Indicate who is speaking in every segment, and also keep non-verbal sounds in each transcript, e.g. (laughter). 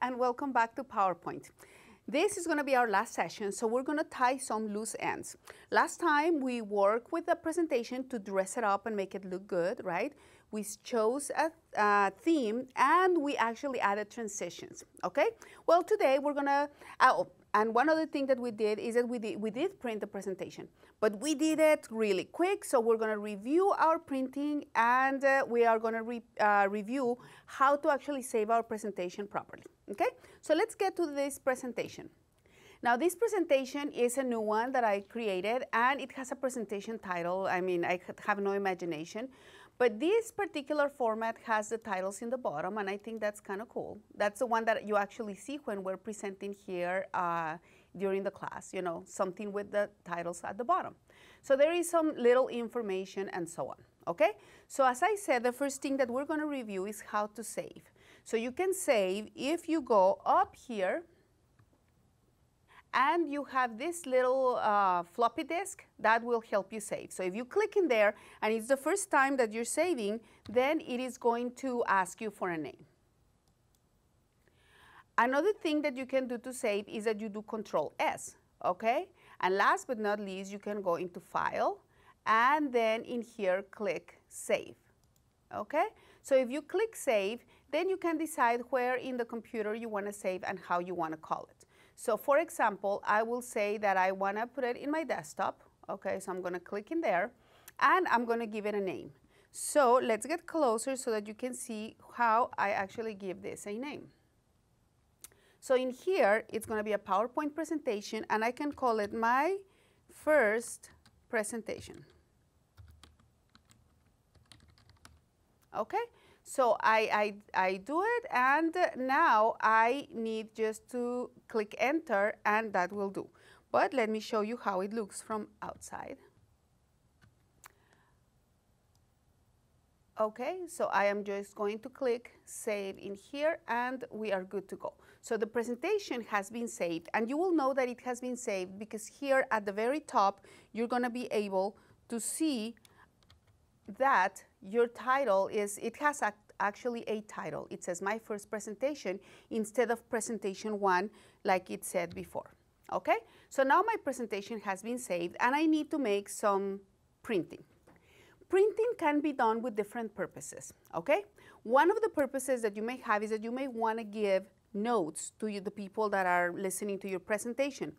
Speaker 1: And welcome back to PowerPoint. This is going to be our last session, so we're going to tie some loose ends. Last time we worked with the presentation to dress it up and make it look good, right? We chose a, a theme and we actually added transitions, okay? Well, today we're going to, oh, and one other thing that we did is that we did, we did print the presentation, but we did it really quick. So we're going to review our printing and uh, we are going to re, uh, review how to actually save our presentation properly. Okay, so let's get to this presentation. Now this presentation is a new one that I created and it has a presentation title. I mean, I have no imagination. But this particular format has the titles in the bottom, and I think that's kind of cool. That's the one that you actually see when we're presenting here uh, during the class, you know, something with the titles at the bottom. So there is some little information and so on, okay? So as I said, the first thing that we're gonna review is how to save. So you can save if you go up here and you have this little uh, floppy disk that will help you save. So if you click in there and it's the first time that you're saving, then it is going to ask you for a name. Another thing that you can do to save is that you do Control S, okay? And last but not least, you can go into File and then in here click Save, okay? So if you click Save, then you can decide where in the computer you want to save and how you want to call it. So for example, I will say that I want to put it in my desktop. Okay, so I'm going to click in there and I'm going to give it a name. So let's get closer so that you can see how I actually give this a name. So in here, it's going to be a PowerPoint presentation and I can call it my first presentation. Okay, so I, I, I do it and now I need just to click enter and that will do. But let me show you how it looks from outside. Okay, so I am just going to click save in here and we are good to go. So the presentation has been saved and you will know that it has been saved because here at the very top you're going to be able to see that your title is, it has a, actually a title. It says my first presentation instead of presentation one like it said before. Okay, so now my presentation has been saved and I need to make some printing. Printing can be done with different purposes, okay? One of the purposes that you may have is that you may want to give notes to you, the people that are listening to your presentation.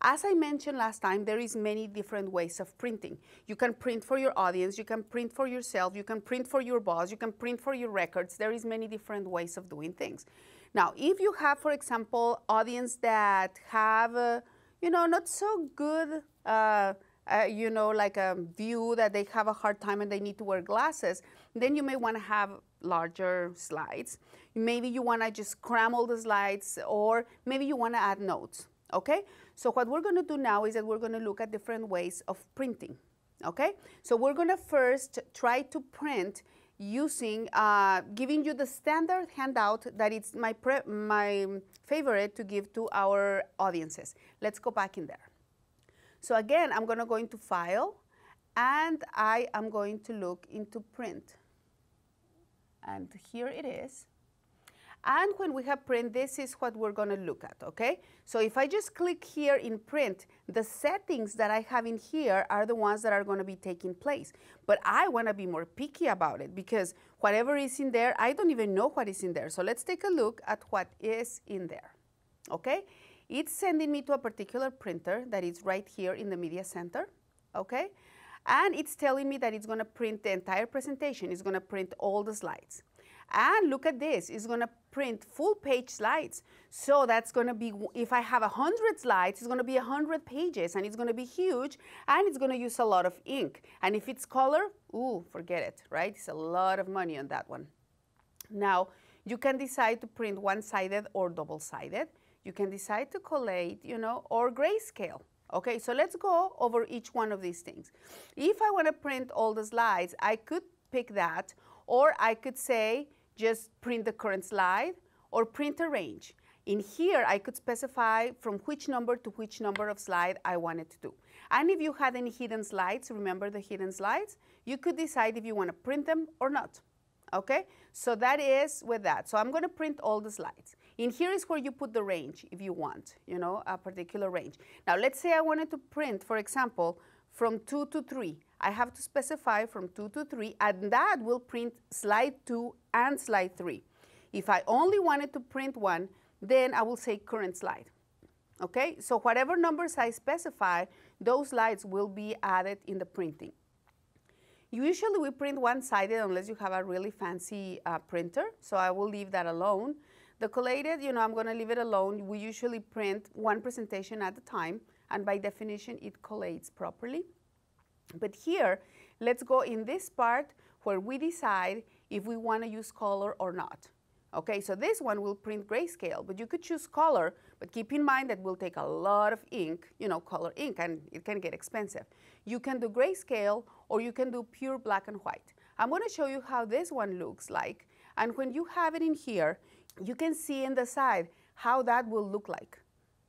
Speaker 1: As I mentioned last time, there is many different ways of printing. You can print for your audience, you can print for yourself, you can print for your boss, you can print for your records. There is many different ways of doing things. Now, if you have, for example, audience that have, uh, you know, not so good, uh, uh, you know, like a view that they have a hard time and they need to wear glasses, then you may want to have larger slides. Maybe you want to just cram all the slides or maybe you want to add notes, okay? So what we're going to do now is that we're going to look at different ways of printing, okay? So we're going to first try to print using, uh, giving you the standard handout that it's my, my favorite to give to our audiences. Let's go back in there. So again, I'm going to go into File, and I am going to look into Print. And here it is. And when we have print, this is what we're going to look at, okay? So if I just click here in print, the settings that I have in here are the ones that are going to be taking place. But I want to be more picky about it because whatever is in there, I don't even know what is in there. So let's take a look at what is in there, okay? It's sending me to a particular printer that is right here in the media center, okay? And it's telling me that it's going to print the entire presentation. It's going to print all the slides. And look at this, it's to print full page slides. So that's to be, if I have 100 slides, it's to be 100 pages and it's to be huge and it's to use a lot of ink. And if it's color, ooh, forget it, right? It's a lot of money on that one. Now, you can decide to print one-sided or double-sided. You can decide to collate, you know, or grayscale. Okay, so let's go over each one of these things. If I want to print all the slides, I could pick that, or I could say just print the current slide or print a range. In here, I could specify from which number to which number of slide I wanted to do. And if you had any hidden slides, remember the hidden slides, you could decide if you want to print them or not. Okay, so that is with that. So I'm going to print all the slides. In here is where you put the range if you want, you know, a particular range. Now let's say I wanted to print, for example, from 2 to 3. I have to specify from 2 to 3, and that will print slide 2 and slide 3. If I only wanted to print one, then I will say current slide. Okay, so whatever numbers I specify, those slides will be added in the printing. Usually we print one-sided unless you have a really fancy uh, printer, so I will leave that alone. The collated, you know, I'm gonna leave it alone. We usually print one presentation at a time, and by definition, it collates properly. But here, let's go in this part where we decide if we wanna use color or not. Okay, so this one will print grayscale, but you could choose color, but keep in mind that will take a lot of ink, you know, color ink, and it can get expensive. You can do grayscale or you can do pure black and white. I'm gonna show you how this one looks like. And when you have it in here, you can see in the side how that will look like,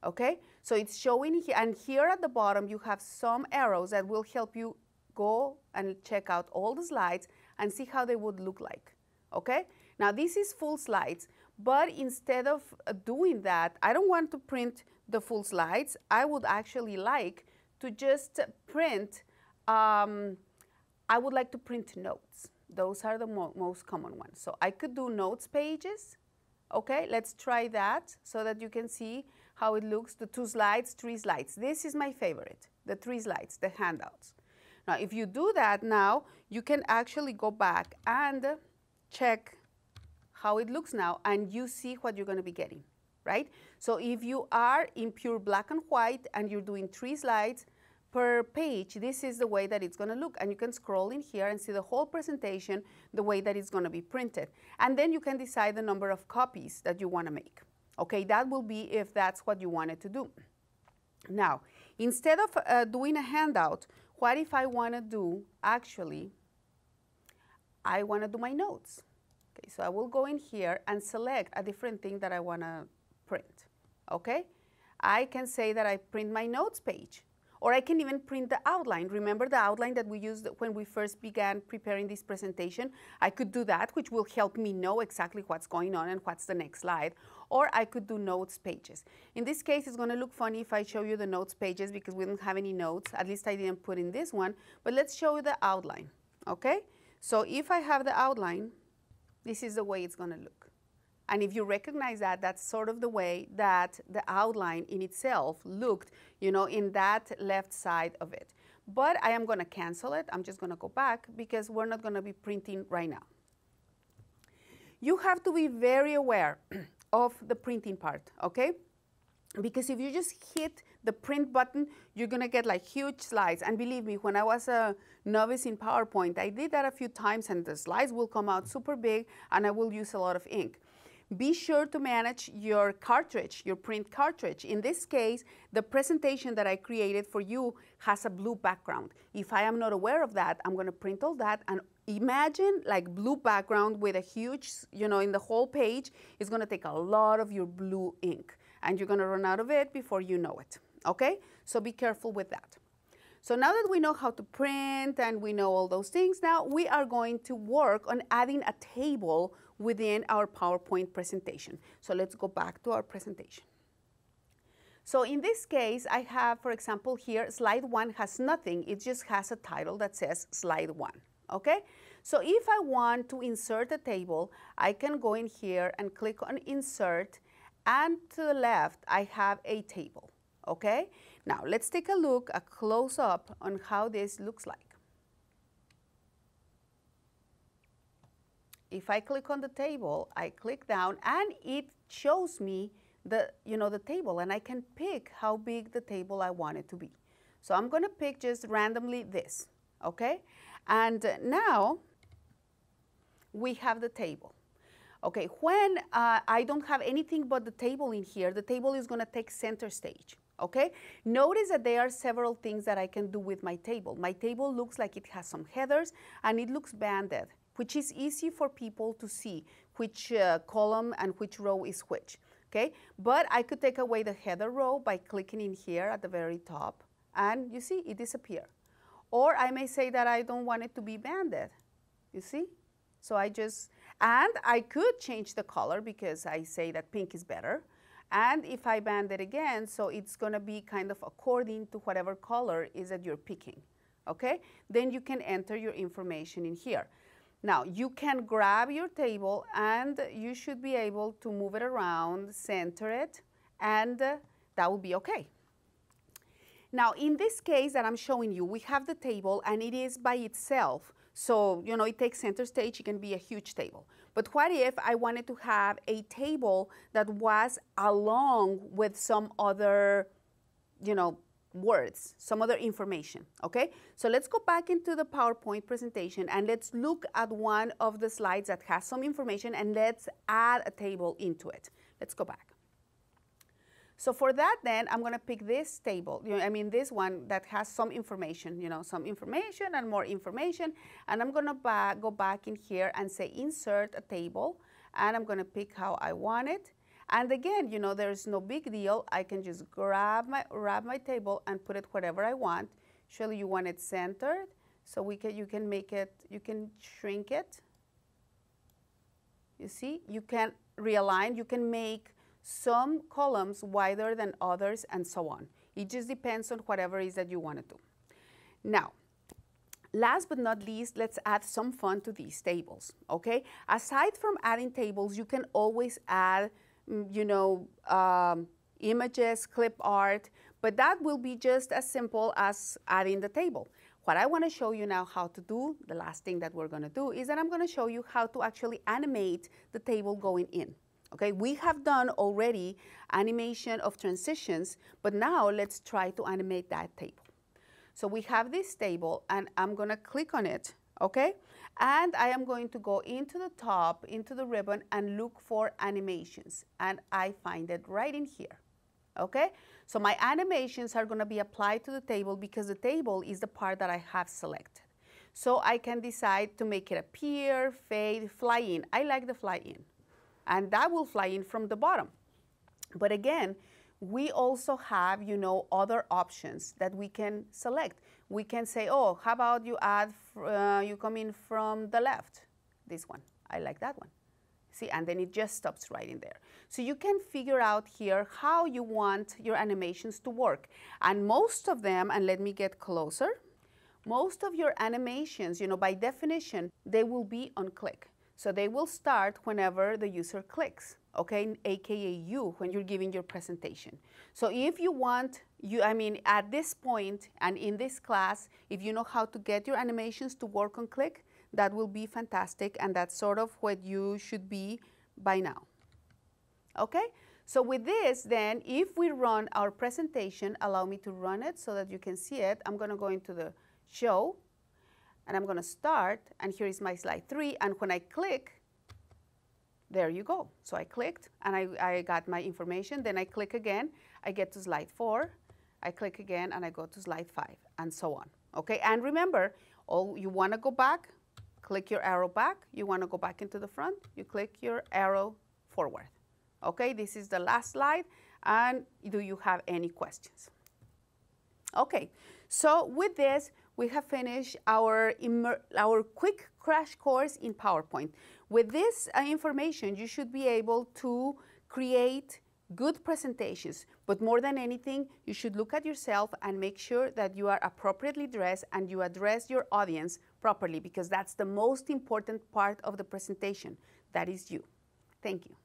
Speaker 1: okay? So it's showing here, and here at the bottom, you have some arrows that will help you go and check out all the slides and see how they would look like, okay? Now this is full slides, but instead of uh, doing that, I don't want to print the full slides. I would actually like to just print, um, I would like to print notes. Those are the mo most common ones. So I could do notes pages. Okay, let's try that so that you can see how it looks, the two slides, three slides. This is my favorite, the three slides, the handouts. Now, if you do that now, you can actually go back and check how it looks now, and you see what you're going to be getting, right? So if you are in pure black and white and you're doing three slides per page, this is the way that it's going to look. And you can scroll in here and see the whole presentation the way that it's going to be printed. And then you can decide the number of copies that you want to make. Okay, that will be if that's what you wanted to do. Now, instead of uh, doing a handout, what if I want to do, actually, I want to do my notes. Okay, so I will go in here and select a different thing that I want to print. Okay, I can say that I print my notes page. Or I can even print the outline. Remember the outline that we used when we first began preparing this presentation? I could do that, which will help me know exactly what's going on and what's the next slide. Or I could do notes pages. In this case, it's going to look funny if I show you the notes pages because we don't have any notes. At least I didn't put in this one. But let's show you the outline, okay? So if I have the outline, this is the way it's going to look. And if you recognize that, that's sort of the way that the outline in itself looked, you know, in that left side of it. But I am going to cancel it. I'm just going to go back because we're not going to be printing right now. You have to be very aware (clears throat) of the printing part, okay? Because if you just hit the print button, you're going to get like huge slides. And believe me, when I was a novice in PowerPoint, I did that a few times and the slides will come out super big and I will use a lot of ink. Be sure to manage your cartridge, your print cartridge. In this case, the presentation that I created for you has a blue background. If I am not aware of that, I'm gonna print all that and imagine like blue background with a huge, you know, in the whole page, it's gonna take a lot of your blue ink and you're gonna run out of it before you know it, okay? So be careful with that. So now that we know how to print and we know all those things, now we are going to work on adding a table within our PowerPoint presentation. So let's go back to our presentation. So in this case, I have, for example, here, slide one has nothing. It just has a title that says slide one, okay? So if I want to insert a table, I can go in here and click on insert, and to the left, I have a table, okay? Now let's take a look, a close up on how this looks like. If I click on the table, I click down and it shows me the, you know, the table and I can pick how big the table I want it to be. So I'm going to pick just randomly this, okay? And now we have the table. Okay, when uh, I don't have anything but the table in here, the table is going to take center stage. Okay, notice that there are several things that I can do with my table. My table looks like it has some headers and it looks banded which is easy for people to see which uh, column and which row is which. Okay, but I could take away the header row by clicking in here at the very top and you see it disappear. Or I may say that I don't want it to be banded, you see? So I just, And I could change the color because I say that pink is better. And if I band it again, so it's going to be kind of according to whatever color is that you're picking, okay? Then you can enter your information in here. Now, you can grab your table and you should be able to move it around, center it, and uh, that will be okay. Now, in this case that I'm showing you, we have the table and it is by itself. So, you know, it takes center stage, it can be a huge table. But what if I wanted to have a table that was along with some other, you know, words, some other information, okay? So let's go back into the PowerPoint presentation and let's look at one of the slides that has some information and let's add a table into it. Let's go back. So for that, then I'm going to pick this table. You know, I mean, this one that has some information, you know, some information and more information. And I'm going to ba go back in here and say insert a table. And I'm going to pick how I want it. And again, you know, there's no big deal. I can just grab my, grab my table and put it wherever I want. Surely you want it centered. So we can, you can make it, you can shrink it. You see, you can realign, you can make some columns wider than others, and so on. It just depends on whatever it is that you want to do. Now, last but not least, let's add some fun to these tables, okay? Aside from adding tables, you can always add, you know, um, images, clip art, but that will be just as simple as adding the table. What I want to show you now how to do, the last thing that we're going to do, is that I'm going to show you how to actually animate the table going in. Okay, we have done already animation of transitions, but now let's try to animate that table. So we have this table and I'm gonna click on it, okay? And I am going to go into the top, into the ribbon and look for animations. And I find it right in here, okay? So my animations are gonna be applied to the table because the table is the part that I have selected. So I can decide to make it appear, fade, fly in. I like the fly in and that will fly in from the bottom. But again, we also have, you know, other options that we can select. We can say, oh, how about you add, uh, you come in from the left, this one. I like that one. See, and then it just stops right in there. So you can figure out here how you want your animations to work. And most of them, and let me get closer, most of your animations, you know, by definition, they will be on click. So they will start whenever the user clicks, okay, AKA you, when you're giving your presentation. So if you want, you, I mean, at this point and in this class, if you know how to get your animations to work on click, that will be fantastic and that's sort of what you should be by now. Okay, so with this then, if we run our presentation, allow me to run it so that you can see it. I'm gonna go into the show and I'm going to start, and here is my slide three, and when I click, there you go. So I clicked, and I, I got my information, then I click again, I get to slide four, I click again, and I go to slide five, and so on. Okay, and remember, oh, you want to go back, click your arrow back, you want to go back into the front, you click your arrow forward. Okay, this is the last slide, and do you have any questions? Okay, so with this, we have finished our, our quick crash course in PowerPoint. With this uh, information, you should be able to create good presentations. But more than anything, you should look at yourself and make sure that you are appropriately dressed and you address your audience properly because that's the most important part of the presentation. That is you. Thank you.